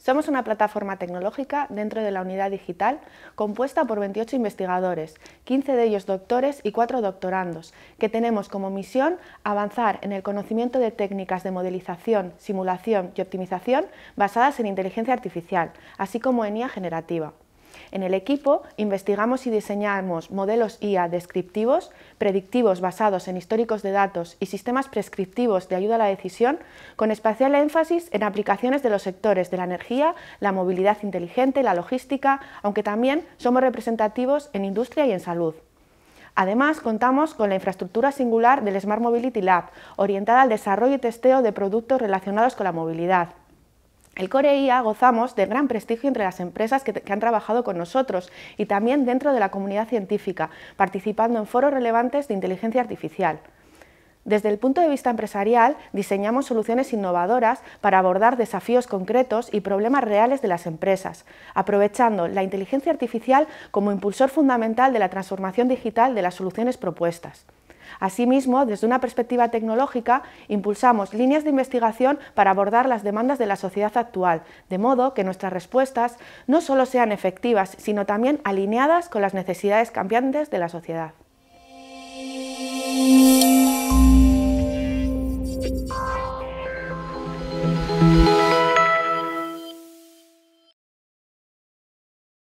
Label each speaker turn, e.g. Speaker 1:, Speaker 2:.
Speaker 1: Somos una plataforma tecnológica dentro de la unidad digital compuesta por 28 investigadores, 15 de ellos doctores y 4 doctorandos, que tenemos como misión avanzar en el conocimiento de técnicas de modelización, simulación y optimización basadas en inteligencia artificial, así como en IA generativa. En el equipo investigamos y diseñamos modelos IA descriptivos, predictivos basados en históricos de datos y sistemas prescriptivos de ayuda a la decisión, con especial énfasis en aplicaciones de los sectores de la energía, la movilidad inteligente, la logística, aunque también somos representativos en industria y en salud. Además, contamos con la infraestructura singular del Smart Mobility Lab, orientada al desarrollo y testeo de productos relacionados con la movilidad. El Core IA gozamos de gran prestigio entre las empresas que, que, han trabajado con nosotros y también dentro de la comunidad científica, participando en foros relevantes de inteligencia artificial. Desde el punto de vista empresarial, diseñamos soluciones innovadoras para abordar desafíos concretos y problemas reales de las empresas, aprovechando la inteligencia artificial como impulsor fundamental de la transformación digital de las soluciones propuestas. Asimismo, desde una perspectiva tecnológica, impulsamos líneas de investigación para abordar las demandas de la sociedad actual, de modo que nuestras respuestas no solo sean efectivas, sino también alineadas con las necesidades cambiantes de la sociedad.